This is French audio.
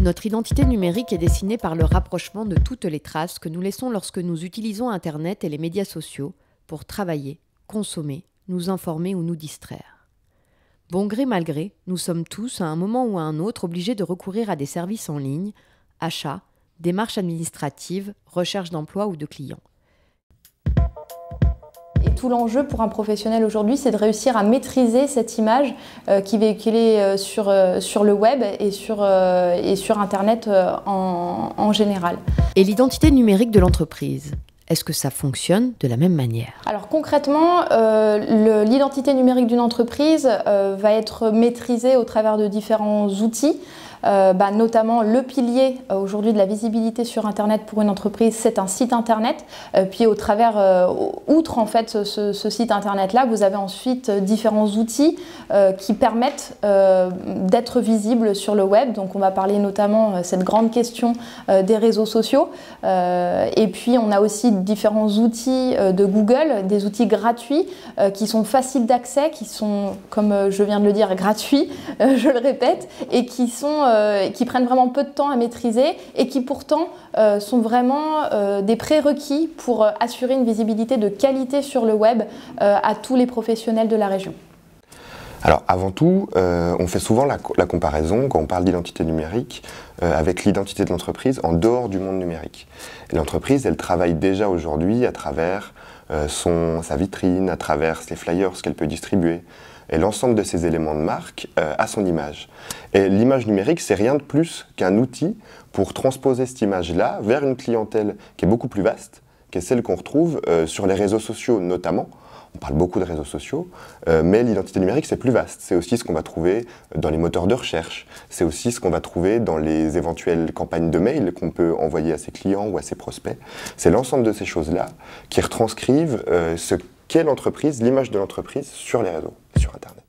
Notre identité numérique est dessinée par le rapprochement de toutes les traces que nous laissons lorsque nous utilisons Internet et les médias sociaux pour travailler, consommer, nous informer ou nous distraire. Bon gré mal gré, nous sommes tous, à un moment ou à un autre, obligés de recourir à des services en ligne, achats, démarches administratives, recherche d'emploi ou de clients. Tout l'enjeu pour un professionnel aujourd'hui, c'est de réussir à maîtriser cette image euh, qui est véhiculée euh, sur, euh, sur le web et sur, et sur Internet en, en général. Et l'identité numérique de l'entreprise est-ce que ça fonctionne de la même manière? Alors concrètement, l'identité numérique d'une entreprise va être maîtrisée au travers de différents outils. Euh, bah, notamment le pilier euh, aujourd'hui de la visibilité sur Internet pour une entreprise, c'est un site Internet. Euh, puis au travers, outre en fait ce, site Internet-là, vous avez ensuite différents outils qui permettent d'être visible sur le web. Donc on va parler notamment cette grande question des réseaux sociaux. et puis on a aussi différents outils de Google, des outils gratuits qui sont faciles d'accès, qui sont, comme je viens de le dire, gratuits, je le répète, et qui sont euh, qui prennent vraiment peu de temps à maîtriser et qui pourtant euh, sont vraiment euh, des prérequis pour assurer une visibilité de qualité sur le web à tous les professionnels de la région. Alors avant tout, on fait souvent la, comparaison quand on parle d'identité numérique avec l'identité de l'entreprise en dehors du monde numérique. L'entreprise, elle travaille déjà aujourd'hui à travers sa vitrine, à travers les flyers qu'elle peut distribuer, et l'ensemble de ces éléments de marque euh, a son image. Et l'image numérique, c'est rien de plus qu'un outil pour transposer cette image-là vers une clientèle qui est beaucoup plus vaste, qui est celle qu'on retrouve euh, sur les réseaux sociaux notamment. On parle beaucoup de réseaux sociaux, euh, mais l'identité numérique, c'est plus vaste. C'est aussi ce qu'on va trouver dans les moteurs de recherche. C'est aussi ce qu'on va trouver dans les éventuelles campagnes de mail qu'on peut envoyer à ses clients ou à ses prospects. C'est l'ensemble de ces choses-là qui retranscrivent ce qu'est l'entreprise, l'image de l'entreprise sur les réseaux, sur Internet.